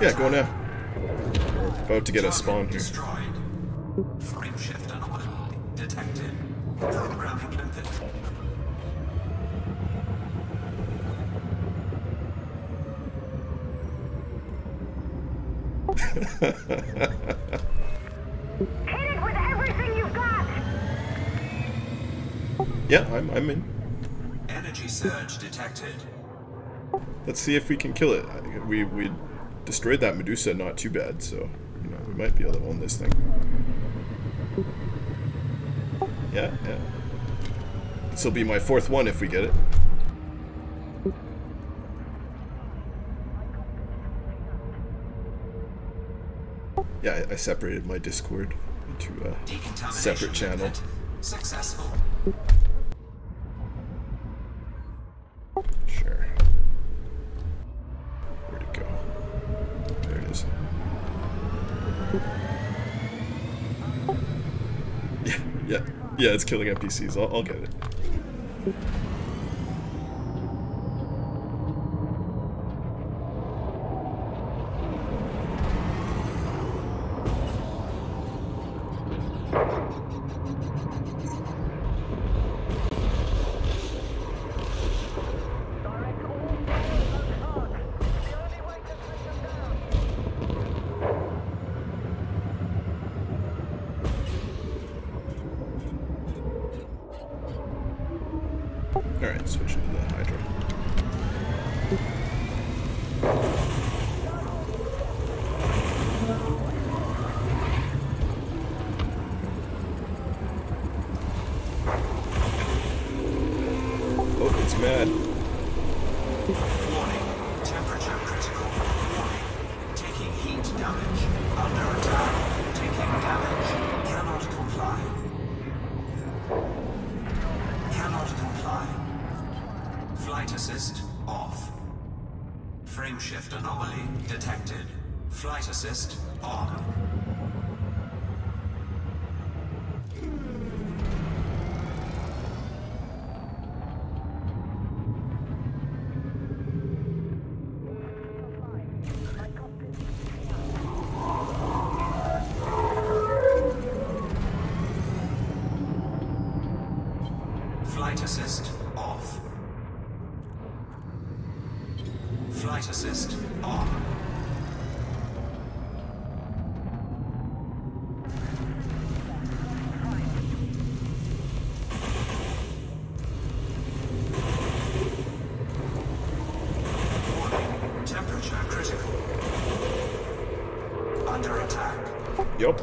Yeah, go now. About to get a spawn here. Destroyed. Frame shift anomaly detected. Hit it with everything you've got! Yeah, I'm, I'm in. Energy surge detected. Let's see if we can kill it. We we destroyed that Medusa not too bad, so you know we might be able to own this thing. Yeah, yeah. This will be my fourth one if we get it. Yeah, I, I separated my Discord into a separate channel. Successful. Sure. Where'd it go? There it is. Yeah, yeah, yeah, it's killing NPCs. I'll, I'll get it. Flight assist on. Warning. Temperature critical. Under attack. Yup.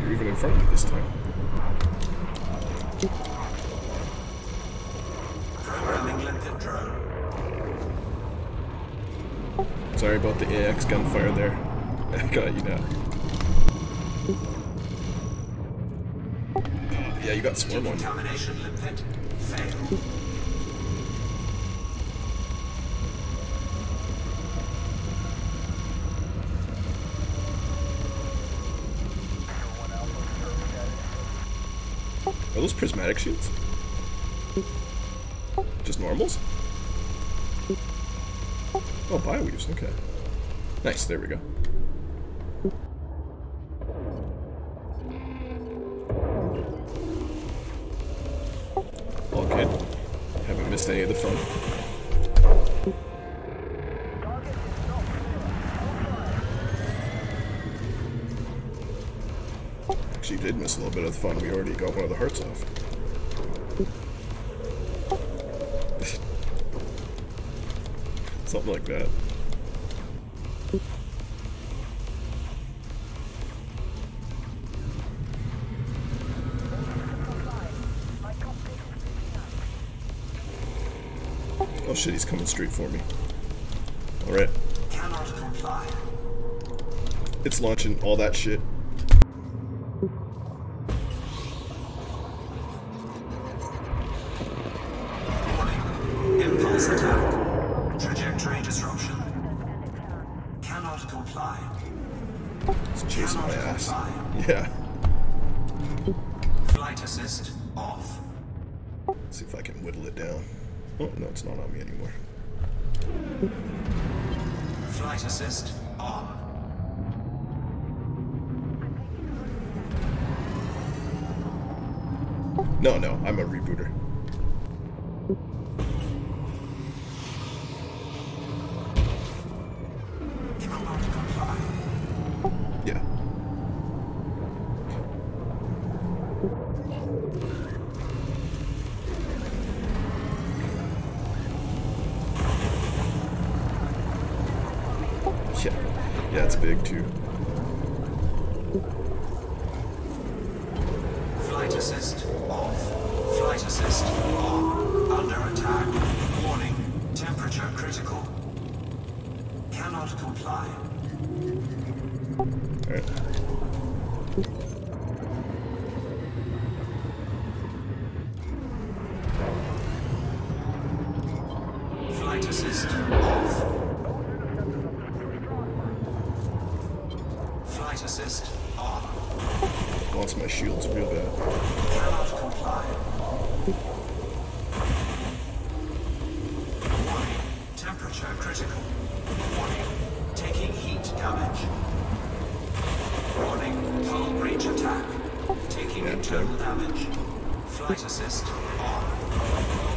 You're even in front of me this time. Programming limpet drone. Sorry about the AX gunfire there. I got you now. Uh, yeah, you got swarm on. Contamination limpet failed. Prismatic shields? Just normals? Oh, bi-weaves, okay. Nice, there we go. Miss a little bit of the fun. We already got one of the hearts off. Something like that. Oh shit, he's coming straight for me. Alright, it's launching all that shit. No, no, I'm a rebooter. internal damage. Flight assist on.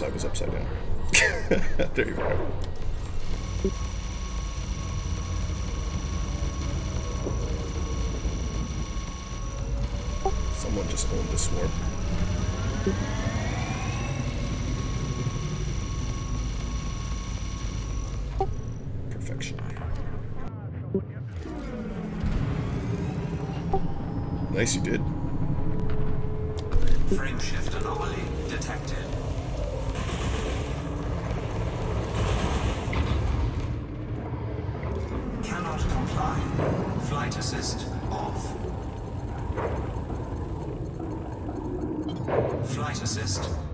side was upside down. there you go. Someone just owned this warp. Perfection. Nice you did. flight assist.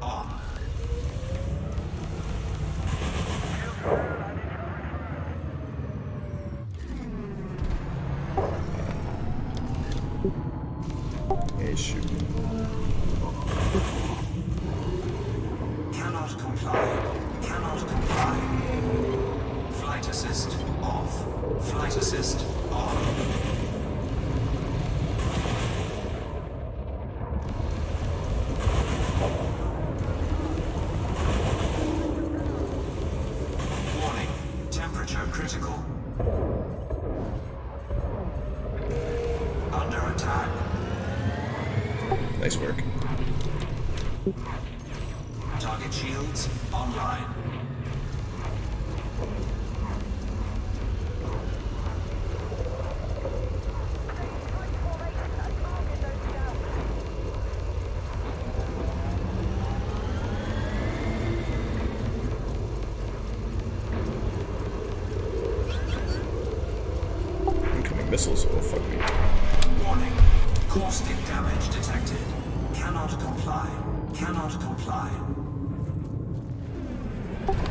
Cannot comply. Cannot comply.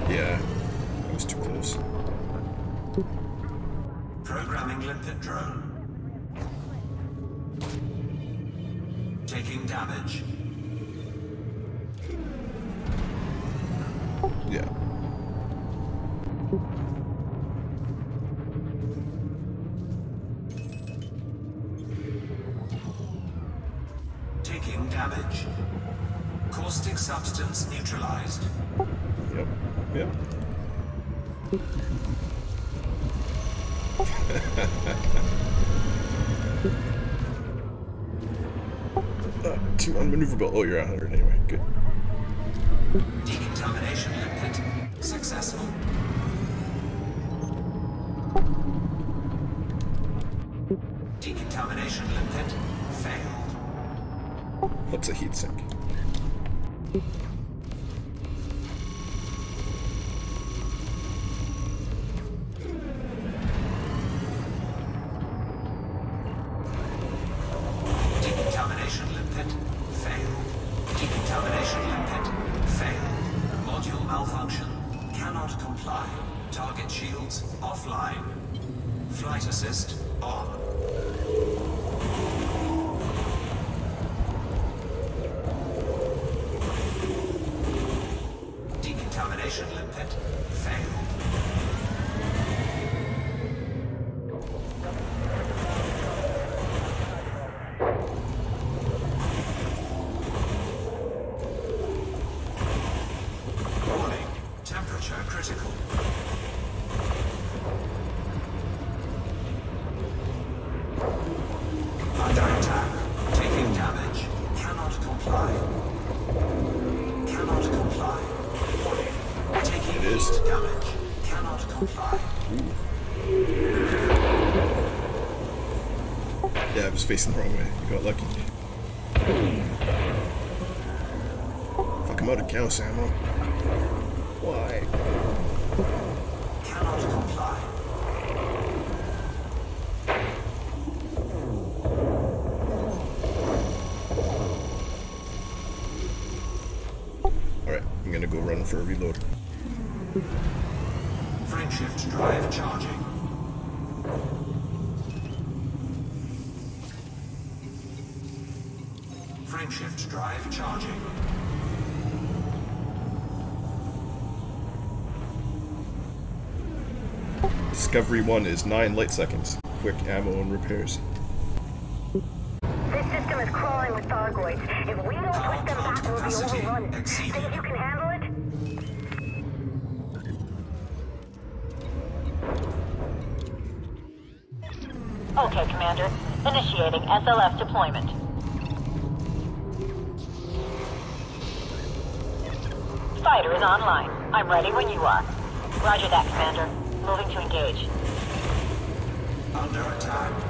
Yeah, it was too close. Programming limpet drone. Taking damage. maneuverable. Oh, you're out of anyway. Good. malfunction. Cannot comply. Target shields offline. Flight assist on. Facing the wrong way. You got lucky. Fuck, I'm out of Gauss ammo. Why? Alright, I'm gonna go run for a reload. Frameshift drive charging. Frameshift drive charging. Discovery 1 is 9 light seconds. Quick ammo and repairs. This system is crawling with Thargoids. If we don't put them back, we'll be Capacity overrun. exceeded. Think you can handle it? Okay, Commander. Initiating SLF deployment. Fighter is online. I'm ready when you are. Roger that, Commander. Moving to engage. Under attack.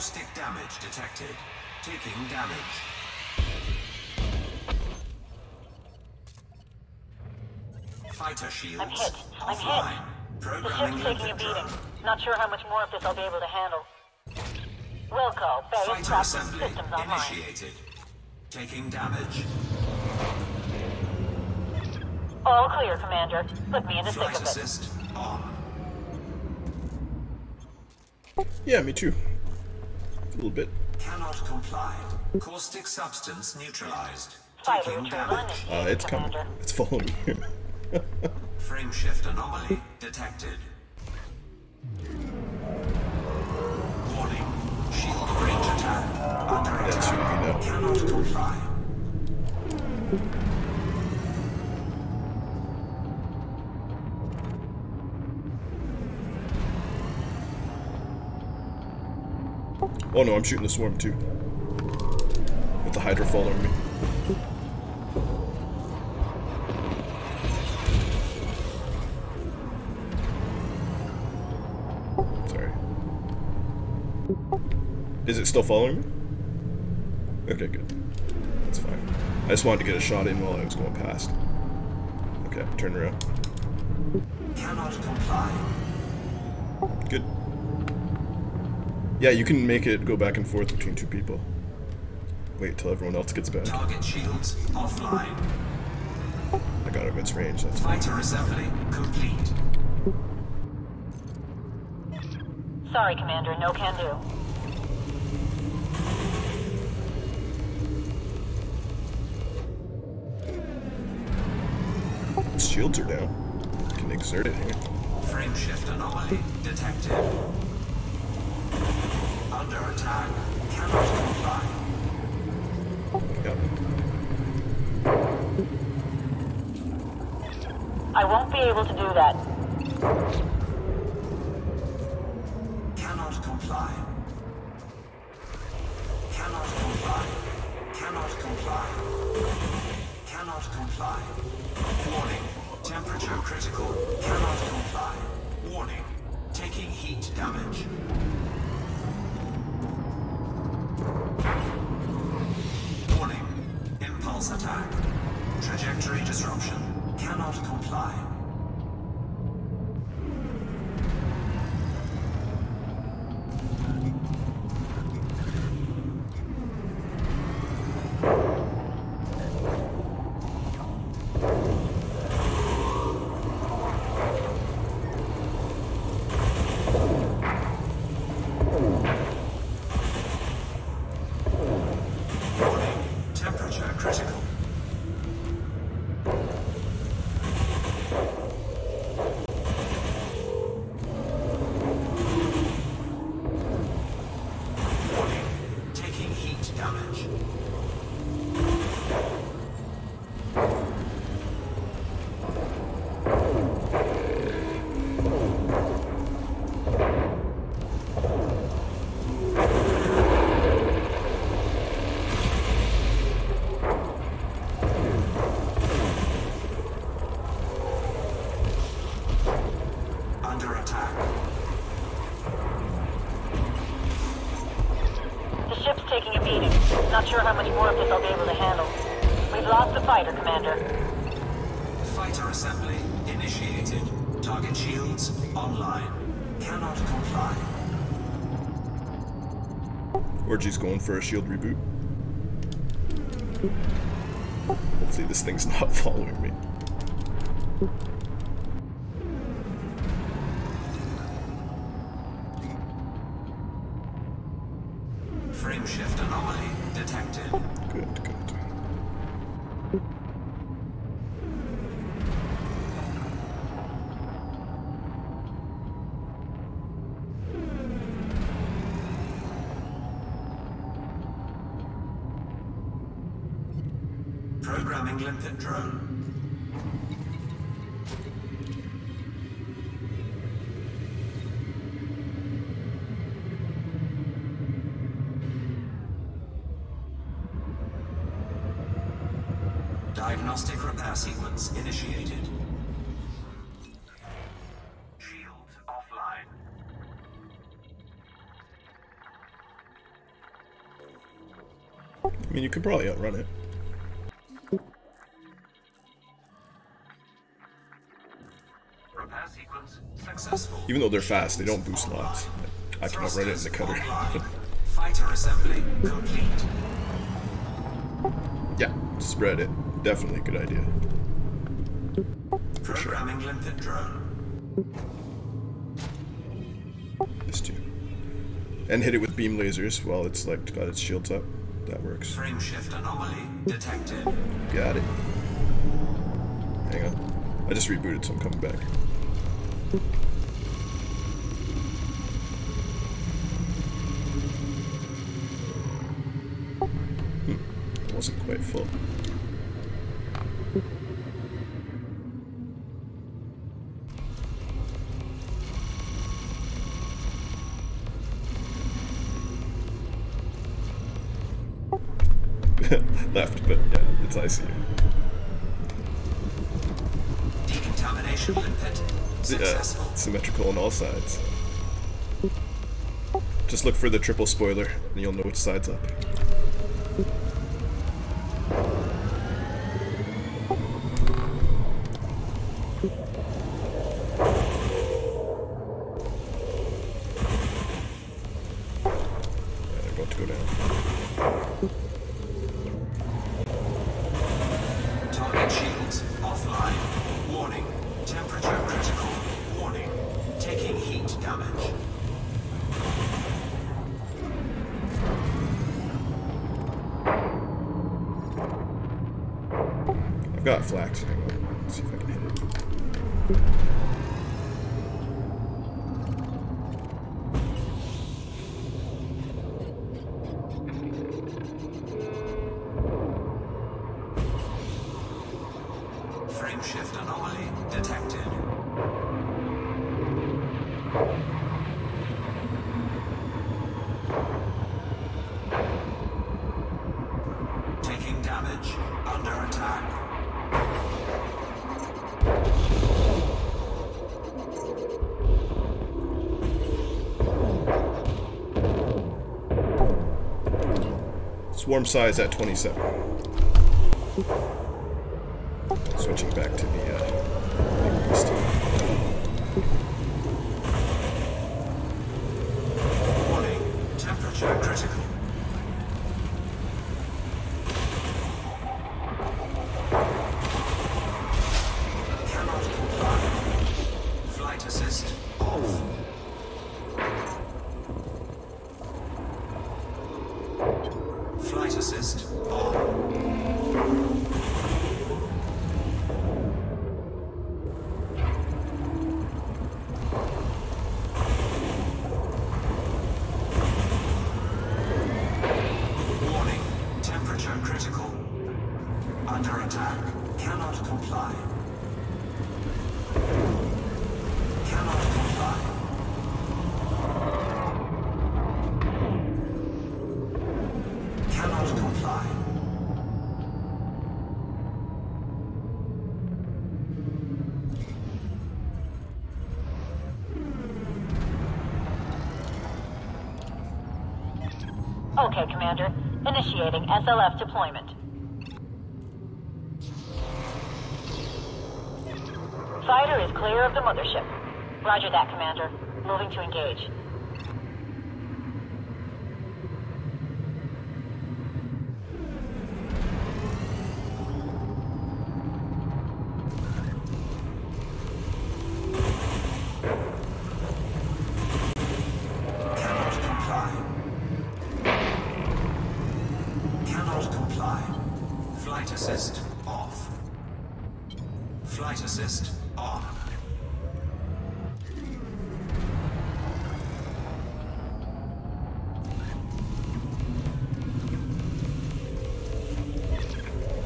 Caustic damage detected. Taking damage. Fighter shields I'm hit. I'm hit. offline. The Programming ship's taking a beating. Not sure how much more of this I'll be able to handle. Wilco, base Fighter top assembly systems online. initiated. Taking damage. All clear, Commander. Put me in the thick Flight of it. assist on. Yeah, me too. A little bit. Cannot comply. Caustic substance neutralized. Fighter Taking damage. Uh, it's coming. It's following me. Frame shift anomaly detected. Warning. Shield range attack. Under that attack. should be no. Cannot comply. Oh no, I'm shooting the swarm too. With the Hydra following me. Sorry. Is it still following me? Okay, good. That's fine. I just wanted to get a shot in while I was going past. Okay, turn around. Cannot comply. Good. Yeah, you can make it go back and forth between two people. Wait till everyone else gets back. Target shields offline. I got it its range. That's fine. Fighter assembly complete. Sorry, Commander, no can do. Shields are down. Can exert it here. Frame shift anomaly detected. Under attack. Cannot comply. I won't be able to do that. Sure how much more of this I'll be able to handle. We've lost the fighter, Commander. Fighter assembly initiated. Target shields online. Cannot comply. Orgy's going for a shield reboot. Hopefully this thing's not following me. Drone. Diagnostic repair sequence initiated. Shields offline. I mean, you could probably outrun it. Even though they're fast, they don't boost lots. I can outrun it in the cutter. Fighter assembly complete. yeah, spread it. Definitely a good idea. Programming limpet drone. This too. And hit it with beam lasers while it's like got its shields up. That works. Frame shift anomaly detected. Got it. Hang on. I just rebooted, so I'm coming back. Wasn't quite full. Left, but yeah, it's icy. Decontamination Yeah, successful. symmetrical on all sides. Just look for the triple spoiler, and you'll know which side's up. damage. I've got flax Swarm size at 27. Switching back to the Okay, Commander. Initiating SLF deployment. Fighter is clear of the mothership. Roger that, Commander. Moving to engage. Assist off. Flight assist on.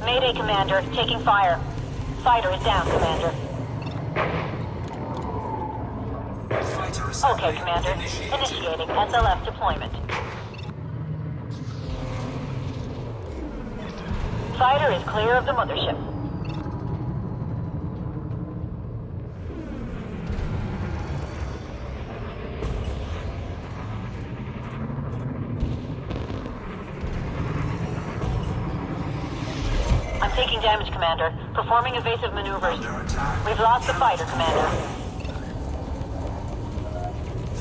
Mayday, Commander. Taking fire. Fighter is down, Commander. Fighter assembly Okay, Commander. Initiating SLF deployment. Fighter is clear of the mothership. I'm taking damage, Commander. Performing evasive maneuvers. We've lost the fighter, Commander.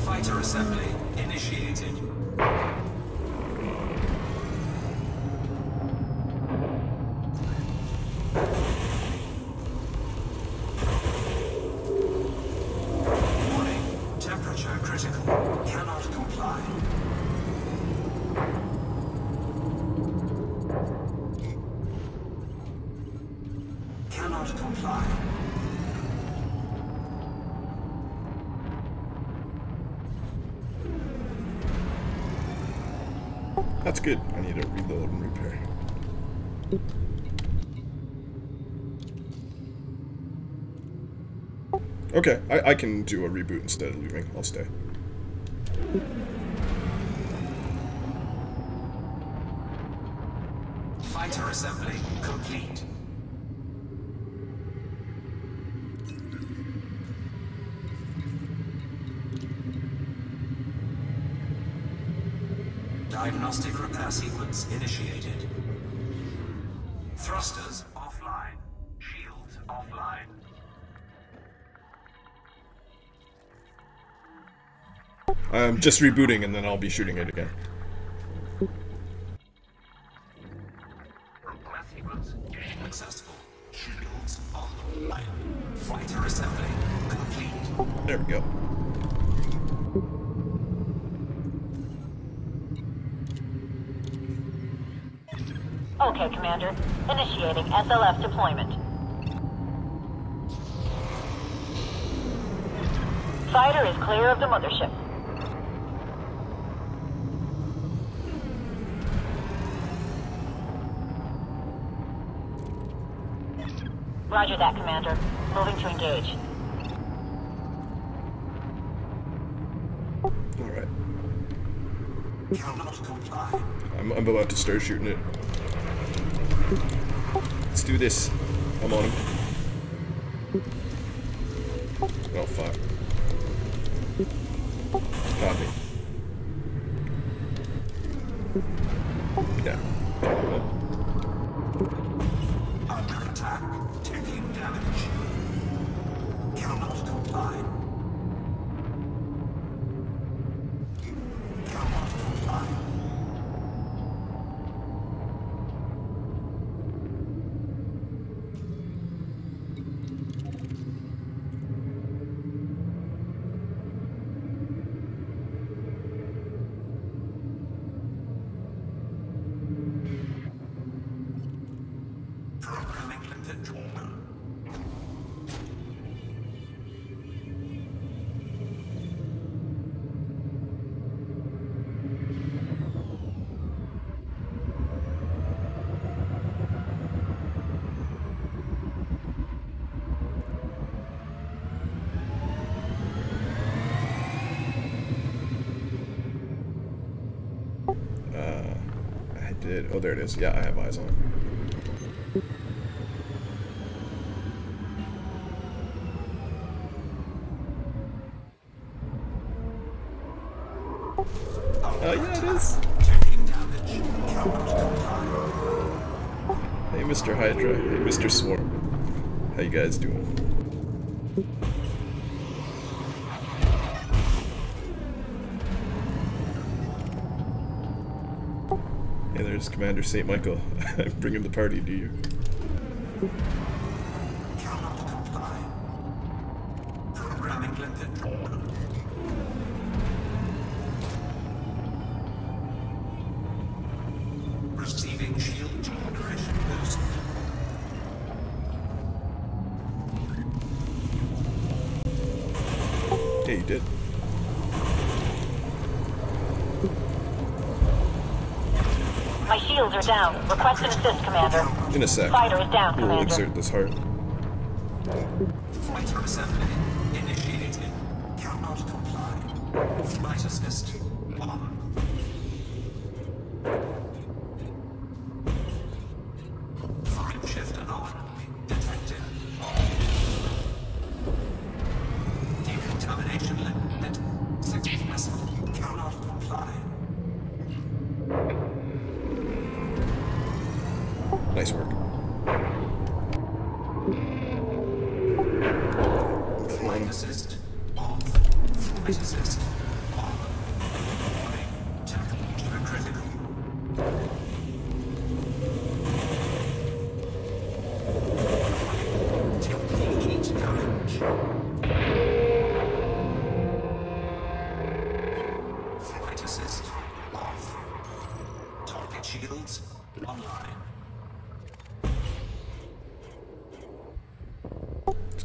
Fighter assembly initiated. Comply. That's good. I need to reload and repair. Okay, I, I can do a reboot instead of leaving. I'll stay. Sequence initiated. Thrusters offline. Shields offline. I'm just rebooting and then I'll be shooting it again. Okay, Commander. Initiating SLF deployment. Fighter is clear of the mothership. Roger that, Commander. Moving to engage. Alright. I'm about to start shooting it. Let's do this. I'm on him. Oh, fuck. Got I did. Oh, there it is. Yeah, I have eyes on it. Oh, yeah, it is. Hey, Mr. Hydra. Hey, Mr. Swarm. How you guys doing? Hey, there's Commander St. Michael. Bring him the party, do you? Cannot comply. Programming control. Receiving shield generation boost. Hey, you did. My down. Request an assist, Commander. In a sec. Fighter is down, We'll exert this heart. Fighter assembly initiated. Cannot comply. Flight assist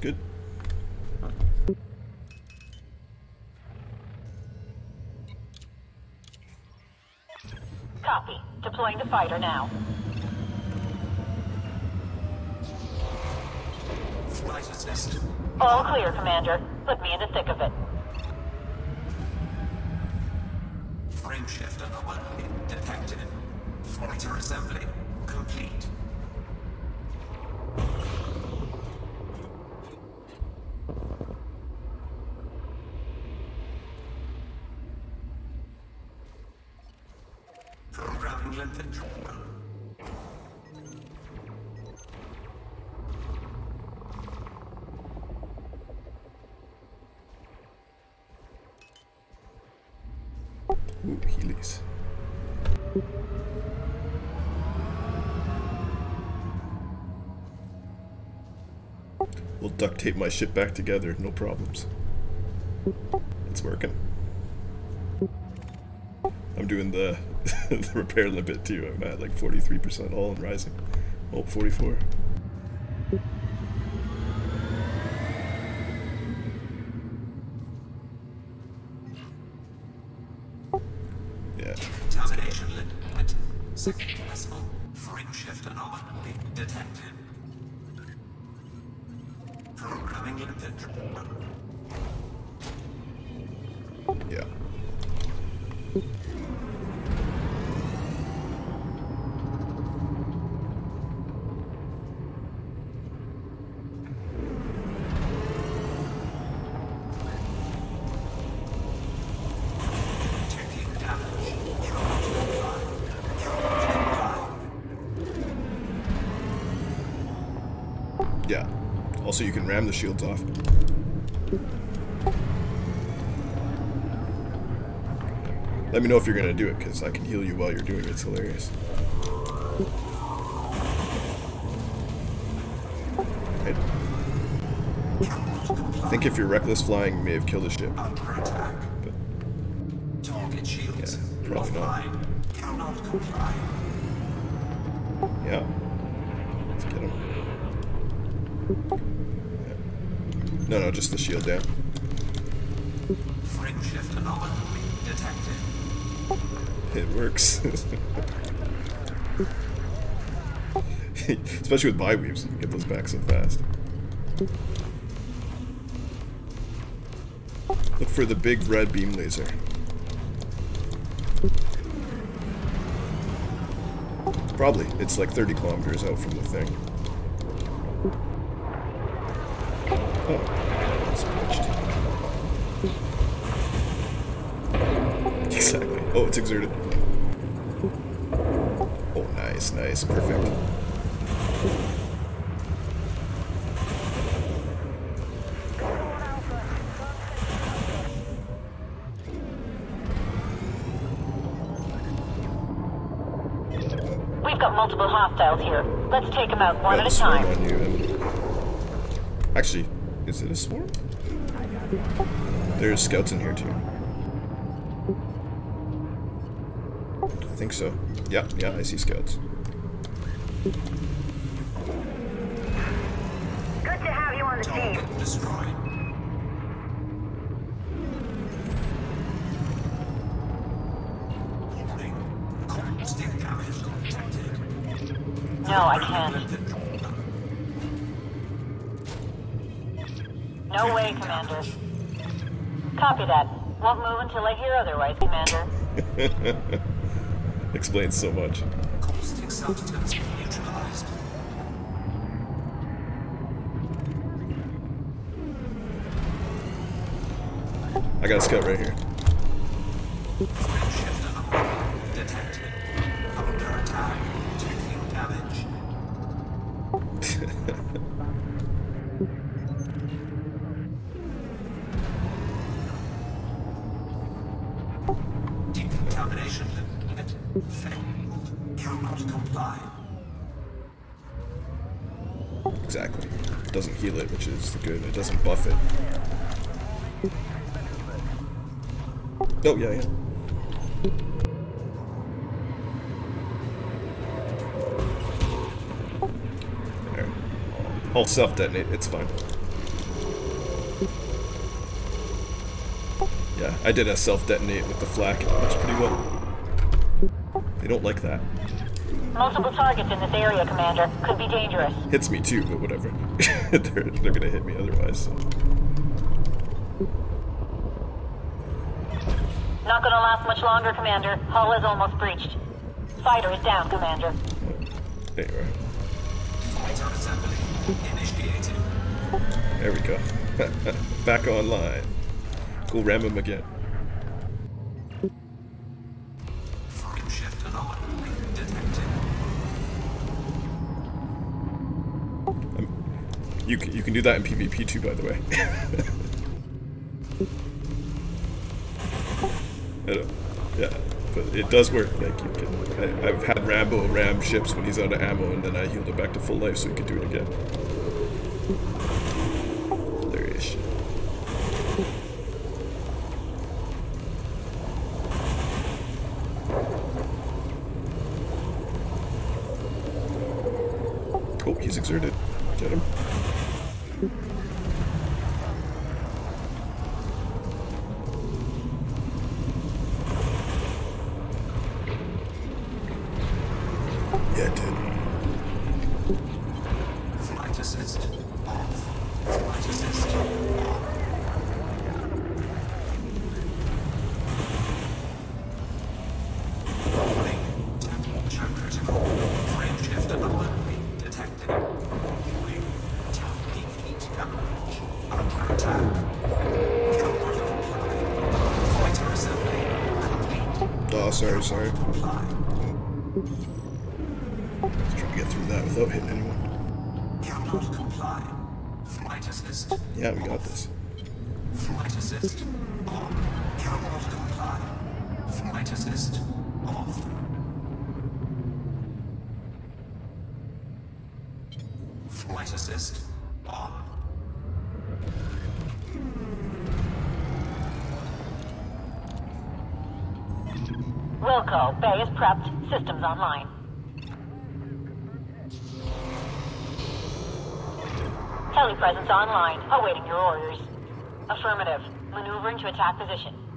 It's good. Copy. Deploying the fighter now. All clear, Commander. Put me in the thick of it. Frame shift anomaly detected. Fighter assembly complete. Duct tape my ship back together, no problems. It's working. I'm doing the, the repair limit too. I'm at like 43% all and rising. Oh, 44. Ram the shields off. Let me know if you're gonna do it, because I can heal you while you're doing it. It's hilarious. I think if you're reckless flying, you may have killed a ship. But Target shields. Yeah, probably not. Cannot comply. yeah. Let's get him. No, no, just the shield down. Frame shift anomaly detected. It works. Especially with weaves, you can get those back so fast. Look for the big red beam laser. Probably. It's like 30 kilometers out from the thing. Oh, that's glitched. Exactly. Oh, it's exerted. Oh, nice, nice, perfect. We've got multiple hostiles here. Let's take them out one at a time. Actually, is it a swarm? There's scouts in here too. I think so. Yeah, yeah, I see scouts. Good to have you on the team. Target destroyed. Warning. Caustic damage detected. No, I can't. No way, Commander. Copy that. Won't move until I hear otherwise, Commander. Explains so much. I got a scout right here. Oh, yeah, yeah. There. I'll self-detonate, it's fine. Yeah, I did a self-detonate with the flak. It works pretty well. They don't like that. Multiple targets in this area, Commander. Could be dangerous. Hits me too, but whatever. they're, they're gonna hit me otherwise. So. Not gonna last much longer, Commander. Hull is almost breached. Fighter is down, Commander. There you are. Fighter assembly initiated. There we go. Back online. Go ram him again. Frame shift anomaly detected. Um, you can, you can do that in PvP too, by the way. Yeah, but it does work. Like you can. I, I've had Rambo ram ships when he's out of ammo, and then I healed him back to full life, so he could do it again. Hilarious. Oh, he's exerted. Sorry. Let's try to get through that without hitting anyone. Cannot comply. Flight assist. Yeah, we got this. Flight assist on. Cannot comply. Flight assist off. Flight assist on. Wilco, Bay is prepped. Systems online. Telepresence online. Awaiting your orders. Affirmative. Maneuvering to attack position.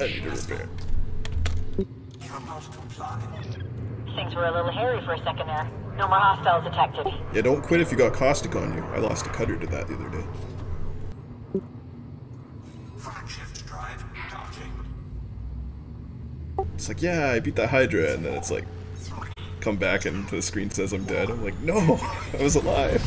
I need to repair. Things were a little hairy for a second there. No more hostiles detected. Yeah, don't quit if you got caustic on you. I lost a cutter to that the other day. Frame shift drive charging. It's like, yeah, I beat that Hydra, and then it's like, come back and the screen says I'm dead. I'm like, no, I was alive.